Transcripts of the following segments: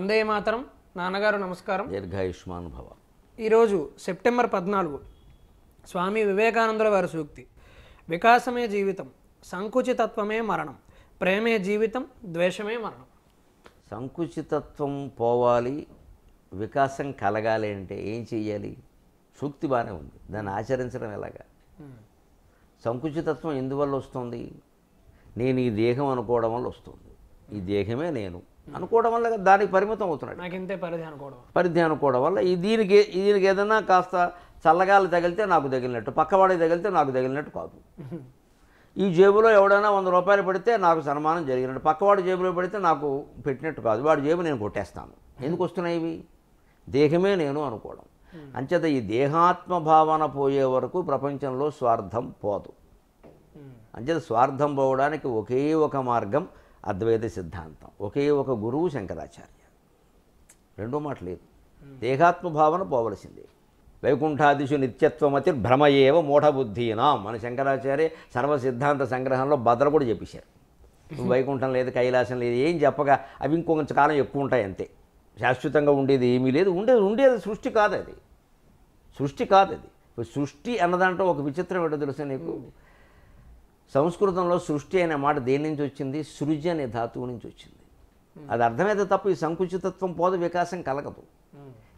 వందే మాతరం నాన్నగారు నమస్కారం. దీర్ఘాయుష్మాన్ భవ ఈరోజు సెప్టెంబర్ పద్నాలుగు స్వామి వివేకానందుల వారి సూక్తి. వికాసమే జీవితం సంకుచితత్వమే మరణం ప్రేమే జీవితం ద్వేషమే మరణం. సంకుచితత్వం పోవాలి వికాసం కలగాలి అంటే ఏం చెయ్యాలి? సూక్తి బాగానే ఉంది దాన్ని ఆచరించడం ఎలాగా? సంకుచితత్వం ఎందువల్ల వస్తుంది? నేను ఈ దేహం అనుకోవడం వల్ల వస్తుంది. ఈ దేహమే నేను. అనుకోవడం వల్ల దానికి పరిమితం అవుతున్నాడు. నాకు ఇంతే పరిధి అనుకోవడం. పరిధి అనుకోవడం వల్ల ఈ దీనికి దీనికి ఏదైనా కాస్త చల్లగాలి తగిలితే నాకు తగిలినట్టు పక్కవాడికి తగిలితే నాకు తగిలినట్టు కాదు. ఈ జేబులో ఎవడైనా వంద రూపాయలు పెడితే నాకు సన్మానం జరిగినట్టు పక్కవాడి జేబులో పెడితే నాకు పెట్టినట్టు కాదు. వాడి జేబు నేను కొట్టేస్తాను. ఎందుకు వస్తున్నాయి ఇవి? దేహమే నేను అనుకోవడం. అంచేత ఈ దేహాత్మ భావన పోయే వరకు ప్రపంచంలో స్వార్థం పోదు. అంచేత స్వార్థం పోవడానికి ఒకే ఒక మార్గం అద్వైత సిద్ధాంతం. ఒకే ఒక గురువు శంకరాచార్య. రెండో మాట లేదు. దేహాత్మ భావన పోవలసిందే. వైకుంఠాదిశు నిత్యత్వమతి భ్రమ ఏవ మూఢబుద్ధీనాం మన శంకరాచార్య సర్వ సిద్ధాంత సంగ్రహంలో భద్ర కూడా చెప్పేశారు. వైకుంఠం లేదు కైలాసం లేదు ఏం చెప్పగా అవి ఇంకొంచెం కాలం ఎక్కువ ఉంటాయి అంతే. శాశ్వతంగా ఉండేది ఏమీ లేదు. ఉండేది ఉండేది సృష్టి కాదు అది. సృష్టి కాదు అది. సృష్టి అన్నదాంట్లో ఒక విచిత్రం ఏంటో తెలుసా నీకు. సంస్కృతంలో సృష్టి అనే మాట దేని నుంచి వచ్చింది? సృజ అనే ధాతువు నుంచి వచ్చింది. అది అర్థమైతే తప్ప ఈ సంకుచితత్వం పోదు వికాసం కలగదు.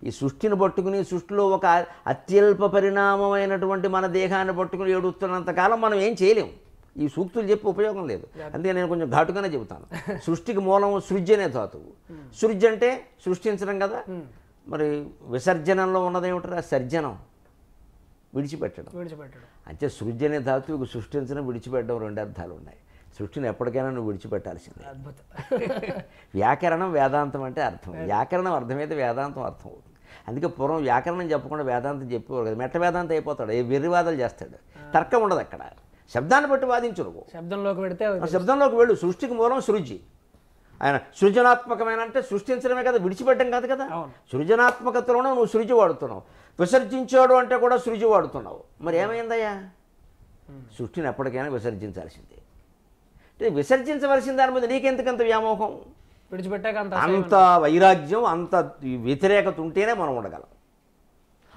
ఈ సృష్టిని పట్టుకుని సృష్టిలో ఒక అత్యల్ప పరిణామమైనటువంటి మన దేహాన్ని పట్టుకుని ఏడుస్తున్నంత కాలం మనం ఏం చేయలేం. ఈ సూక్తులు చెప్పి ఉపయోగం లేదు. అందుకే నేను కొంచెం ఘాటుగానే చెబుతాను. సృష్టికి మూలం సృజ్జ అనే ధాతువు. సృజ్జ అంటే సృష్టించడం కదా? మరి విసర్జనంలో ఉన్నదేమిటరా? సర్జనం. విడిచిపెట్టడం. విడిచిపెట్టడం. అంటే సృజ్జ అనే ధాతువుకు సృష్టించడం విడిచిపెట్టడం రెండు అర్థాలు ఉన్నాయి. సృష్టిని ఎప్పటికైనా నువ్వు విడిచిపెట్టాల్సిందే. అద్భుతం. వ్యాకరణం వేదాంతం అంటే అర్థం. వ్యాకరణం అర్థమైతే వేదాంతం అర్థం అవుతుంది. అందుకే పూర్వం వ్యాకరణం చెప్పకుండా వేదాంతం చెప్పేవారు కదా. మెట్ట వేదాంతం అయిపోతాడు. ఏ వెర్రివాదాలు చేస్తాడు. తర్కం ఉండదు అక్కడ. శబ్దాన్ని బట్టి వాదించు నువ్వు. శబ్దంలోకి ఆ శబ్దంలోకి వెళ్ళు. సృష్టికి మూలం సృజి. ఆయన సృజనాత్మకమైన అంటే సృష్టించడమే కదా విడిచిపెట్టడం కాదు కదా. సృజనాత్మకతలోనే నువ్వు సృజి వాడుతున్నావు. విసర్జించాడు అంటే కూడా సృజి వాడుతున్నావు. మరి ఏమైందయ్యా? సృష్టిని ఎప్పటికైనా విసర్జించాల్సిందే. అంటే విసర్జించవలసిన దాని మీద నీకెందుకంత వ్యామోహం? విడిచిపెట్టాక అంత వైరాగ్యం అంత వ్యతిరేకత ఉంటేనే మనం ఉండగలం.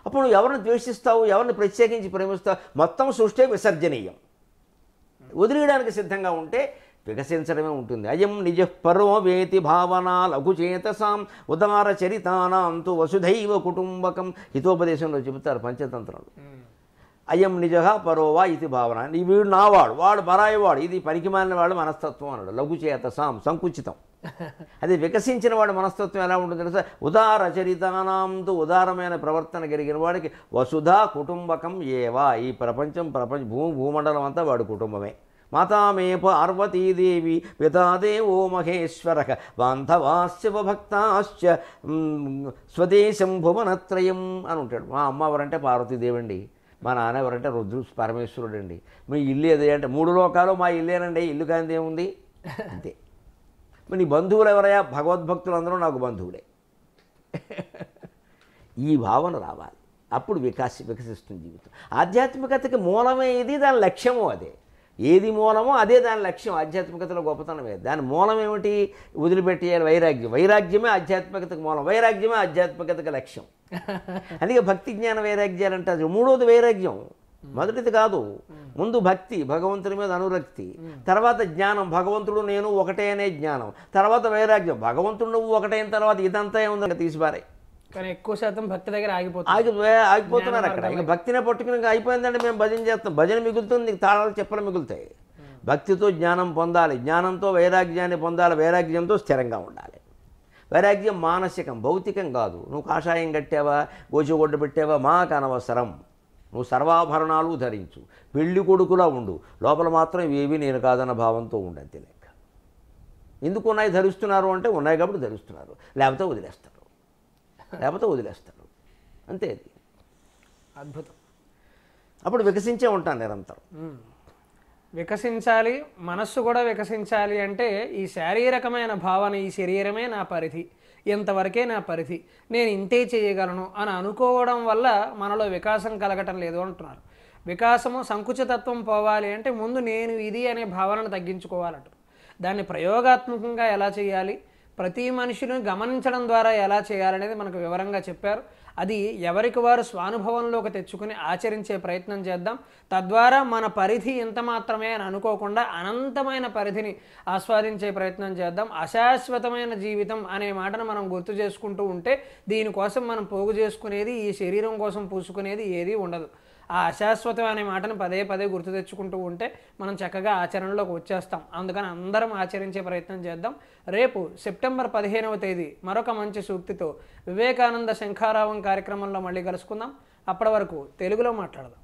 అప్పుడు నువ్వు ఎవరిని ద్వేషిస్తావు ఎవరిని ప్రత్యేకించి ప్రేమిస్తావు? మొత్తం సృష్టి విసర్జనీయం. వదిలేయడానికి సిద్ధంగా ఉంటే వికసించడమే ఉంటుంది. అయం నిజ పర్వవేతి భావన లఘుచేతసాం ఉదార చరితానాం తు వసుధైవ కుటుంబకం. హితోపదేశంలో చెబుతారు పంచతంత్రంలో. అయం నిజ పరోవా ఇది భావన. వీడు నావాడు వాడు పరాయివాడు ఇది పనికిమాలిన వాడు మనస్తత్వం అన్నాడు. లఘుచేత సాం సంకుచితం. అది వికసించిన వాడి మనస్తత్వం ఎలా ఉంటుంది తెలుసా? ఉదార చరితానాంతో ఉదారమైన ప్రవర్తన కలిగిన వాడికి వసుధ కుటుంబకం ఏవా? ఈ ప్రపంచం ప్రపంచ భూ భూమండలం అంతా వాడి కుటుంబమే. మాతామే పార్వతీదేవి పితాదేవో మహేశ్వర బాంధవాశ్చవభక్తాశ్చ స్వదేశం భువనత్రయం అని ఉంటాడు. మా అమ్మ ఎవరంటే పార్వతీదేవి అండి మా నాన్న ఎవరంటే రుద్రు పరమేశ్వరుడు అండి మీ ఇల్లు ఏది అంటే మూడు లోకాలు మా ఇల్లేనండి. ఇల్లు కానీ ఏముంది? అంతే. మరి నీ బంధువులు ఎవరయ్యా? భగవద్భక్తులు అందరూ నాకు బంధువులే. ఈ భావన రావాలి. అప్పుడు వికాసి వికసిస్తుంది జీవితం. ఆధ్యాత్మికతకి మూలమే ఇది దాని లక్ష్యము అదే. ఏది మూలమో అదే దాని లక్ష్యం. ఆధ్యాత్మికతలో గొప్పతనమే. దాని మూలం ఏమిటి? వదిలిపెట్టేయాలి వైరాగ్యం. వైరాగ్యమే ఆధ్యాత్మికతకు మూలం. వైరాగ్యమే ఆధ్యాత్మికతకు లక్ష్యం. అందుకే భక్తి జ్ఞాన వైరాగ్యాలు అంటారు మూడోది వైరాగ్యం. మొదటిది కాదు. ముందు భక్తి భగవంతుని మీద అనురక్తి. తర్వాత జ్ఞానం. భగవంతుడు నేను ఒకటే అనే జ్ఞానం. తర్వాత వైరాగ్యం. భగవంతుడు నువ్వు ఒకటైన తర్వాత ఇదంతా ఏముందో? తీసిపారాయి. కానీ ఎక్కువ శాతం భక్తి దగ్గర ఆగిపోతుంది. ఆగి ఆగిపోతున్నారు అక్కడ. ఇక భక్తినే పట్టుకుని ఇంకా అయిపోయిందంటే మేము భజన చేస్తాం. భజన మిగులుతుంది నీకు తాళాలు చెప్పలు మిగులుతాయి. భక్తితో జ్ఞానం పొందాలి. జ్ఞానంతో వైరాగ్యాన్ని పొందాలి. వైరాగ్యంతో స్థిరంగా ఉండాలి. వైరాగ్యం మానసికం భౌతికం కాదు. నువ్వు కాషాయం కట్టావా? గోచిగొడ్డ పెట్టావా? మాకు అనవసరం. నువ్వు సర్వాభరణాలు ధరించు. పెళ్ళి కొడుకులా ఉండు. లోపల మాత్రం ఇవేవి నేను కాదన్న భావంతో ఉండంతే లెక్క. ఎందుకు ఉన్నాయి? ధరిస్తున్నారు అంటే ఉన్నాయి కాబట్టి ధరిస్తున్నారు. లేకపోతే వదిలేస్తారు లేకపోతే వదిలేస్తారు. అంతే అది. అద్భుతం. అప్పుడు వికసించే ఉంటాను నిరంతరం. వికసించాలి మనస్సు కూడా వికసించాలి అంటే ఈ శారీరకమైన భావన ఈ శరీరమే నా పరిధి. ఇంతవరకే నా పరిధి. నేను ఇంతే చేయగలను అని అనుకోవడం వల్ల మనలో వికాసం కలగటం లేదు అంటున్నారు. వికాసము సంకుచితత్వం పోవాలి అంటే ముందు నేను ఇది అనే భావనను తగ్గించుకోవాలంట దాన్ని ప్రయోగాత్మకంగా ఎలా చేయాలి? ప్రతి మనిషిని గమనించడం ద్వారా ఎలా చేయాలనేది మనకు వివరంగా చెప్పారు. అది ఎవరికి వారు స్వానుభవంలోకి తెచ్చుకుని ఆచరించే ప్రయత్నం చేద్దాం. తద్వారా మన పరిధి ఎంత మాత్రమే అని అనుకోకుండా అనంతమైన పరిధిని ఆస్వాదించే ప్రయత్నం చేద్దాం. అశాశ్వతమైన జీవితం అనే మాటను మనం గుర్తు చేసుకుంటూ ఉంటే దీనికోసం మనం పోగు చేసుకునేది ఈ శరీరం కోసం పూసుకునేది ఏదీ ఉండదు. ఆ అశాశ్వతం అనే మాటను పదే పదే గుర్తు తెచ్చుకుంటూ ఉంటే మనం చక్కగా ఆచరణలోకి వచ్చేస్తాం. అందుకని అందరం ఆచరించే ప్రయత్నం చేద్దాం. రేపు సెప్టెంబర్ పదిహేనవ తేదీ మరొక మంచి సూక్తితో వివేకానంద శంఖారావం కార్యక్రమంలో మళ్ళీ కలుసుకుందాం. అప్పటి వరకు తెలుగులో మాట్లాడదాం.